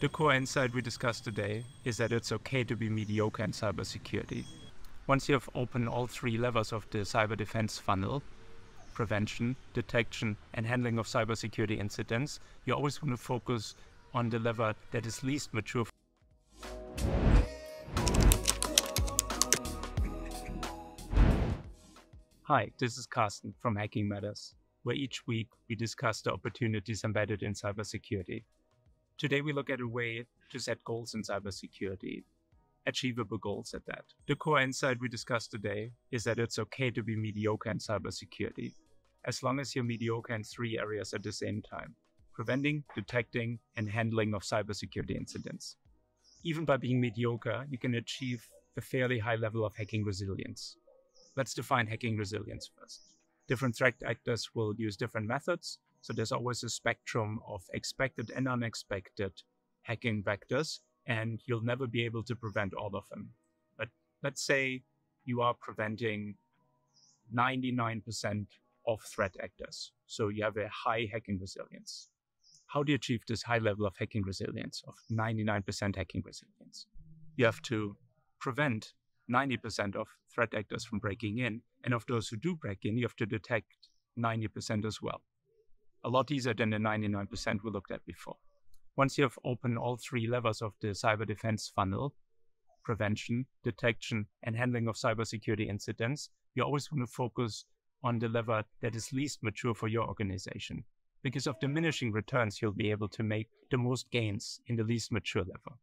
The core insight we discussed today is that it's okay to be mediocre in cybersecurity. Once you have opened all three levels of the cyber defense funnel, prevention, detection, and handling of cybersecurity incidents, you always want to focus on the lever that is least mature. Hi, this is Karsten from Hacking Matters, where each week we discuss the opportunities embedded in cybersecurity. Today, we look at a way to set goals in cybersecurity, achievable goals at that. The core insight we discussed today is that it's okay to be mediocre in cybersecurity, as long as you're mediocre in three areas at the same time preventing, detecting, and handling of cybersecurity incidents. Even by being mediocre, you can achieve a fairly high level of hacking resilience. Let's define hacking resilience first. Different threat actors will use different methods, so there's always a spectrum of expected and unexpected hacking vectors, and you'll never be able to prevent all of them. But let's say you are preventing 99% of threat actors. So you have a high hacking resilience. How do you achieve this high level of hacking resilience, of 99% hacking resilience? You have to prevent 90% of threat actors from breaking in. And of those who do break in, you have to detect 90% as well a lot easier than the 99% we looked at before. Once you have opened all three levels of the cyber defense funnel, prevention, detection, and handling of cybersecurity incidents, you always want to focus on the lever that is least mature for your organization. Because of diminishing returns, you'll be able to make the most gains in the least mature level.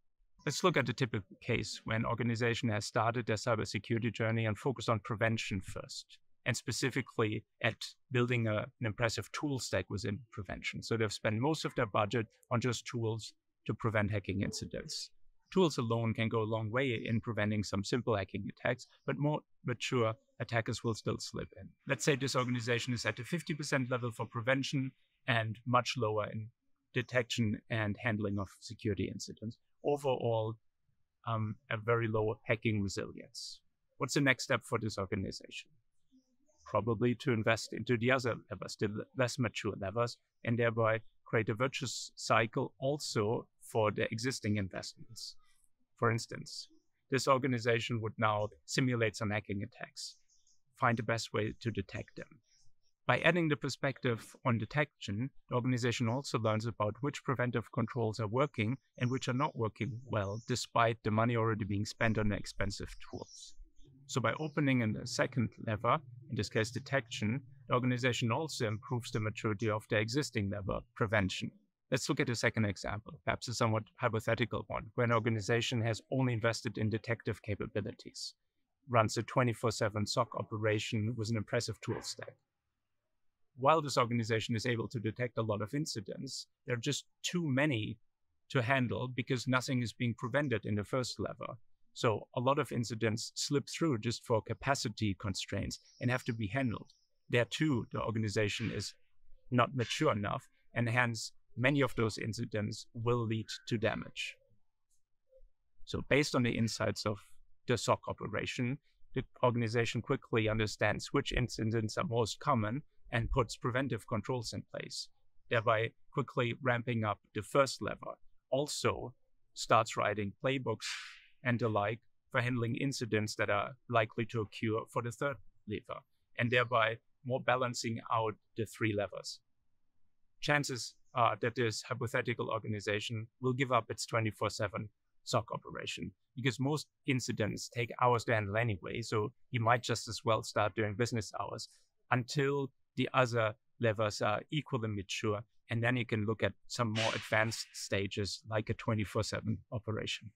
Let's look at the typical case where an organization has started their cybersecurity journey and focused on prevention first and specifically at building a, an impressive tool stack within prevention. So they've spent most of their budget on just tools to prevent hacking incidents. Tools alone can go a long way in preventing some simple hacking attacks, but more mature attackers will still slip in. Let's say this organization is at the 50% level for prevention and much lower in detection and handling of security incidents. Overall, um, a very low hacking resilience. What's the next step for this organization? Probably to invest into the other levers, the less mature levers, and thereby create a virtuous cycle also for the existing investments. For instance, this organization would now simulate some hacking attacks, find the best way to detect them. By adding the perspective on detection, the organization also learns about which preventive controls are working and which are not working well, despite the money already being spent on the expensive tools. So by opening in the second lever, in this case detection, the organization also improves the maturity of the existing lever, prevention. Let's look at a second example, perhaps a somewhat hypothetical one, where an organization has only invested in detective capabilities, runs a 24 7 SOC operation with an impressive tool stack. While this organization is able to detect a lot of incidents, there are just too many to handle because nothing is being prevented in the first lever. So a lot of incidents slip through just for capacity constraints and have to be handled. There too, the organization is not mature enough, and hence many of those incidents will lead to damage. So based on the insights of the SOC operation, the organization quickly understands which incidents are most common and puts preventive controls in place, thereby quickly ramping up the first lever. Also starts writing playbooks and the like for handling incidents that are likely to occur for the third lever, and thereby more balancing out the three levers. Chances are that this hypothetical organization will give up its 24 7 SOC operation because most incidents take hours to handle anyway, so you might just as well start during business hours until the other levers are equally mature, and then you can look at some more advanced stages like a 24 7 operation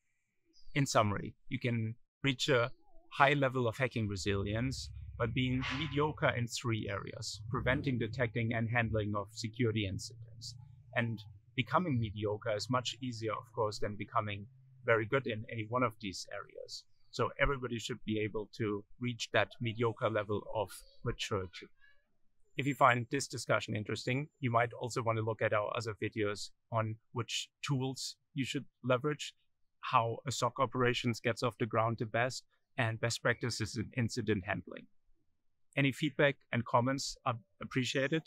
in summary, you can reach a high level of hacking resilience by being mediocre in three areas preventing, detecting, and handling of security incidents. And becoming mediocre is much easier, of course, than becoming very good in any one of these areas. So everybody should be able to reach that mediocre level of maturity. If you find this discussion interesting, you might also want to look at our other videos on which tools you should leverage how a SOC operations gets off the ground the best and best practices in incident handling. Any feedback and comments uh, are appreciated.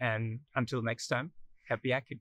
And until next time, happy hacking.